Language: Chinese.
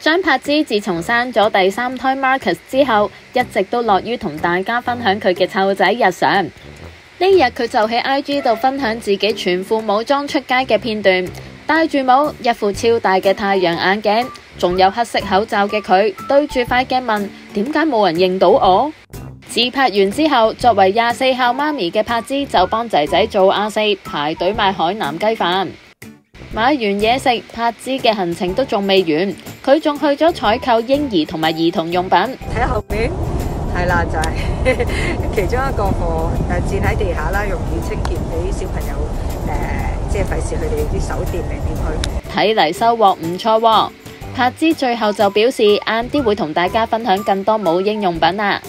张柏芝自从生咗第三胎 Marcus 之后，一直都乐于同大家分享佢嘅臭仔日常。呢日佢就喺 IG 度分享自己全副武装出街嘅片段，戴住帽、一副超大嘅太阳眼镜，仲有黑色口罩嘅佢，对住块镜问：点解冇人认到我？自拍完之后，作为廿四孝妈咪嘅柏芝就帮仔仔做阿四，排队买海南鸡饭。买完嘢食，柏芝嘅行程都仲未完，佢仲去咗采购婴儿同埋儿童用品。睇后面系啦，就系其中一个货，诶，垫喺地下啦，容易清洁，俾小朋友诶，即系费事佢哋啲手掂嚟掂去。睇嚟收获唔错，柏芝最后就表示晏啲会同大家分享更多母婴用品啦。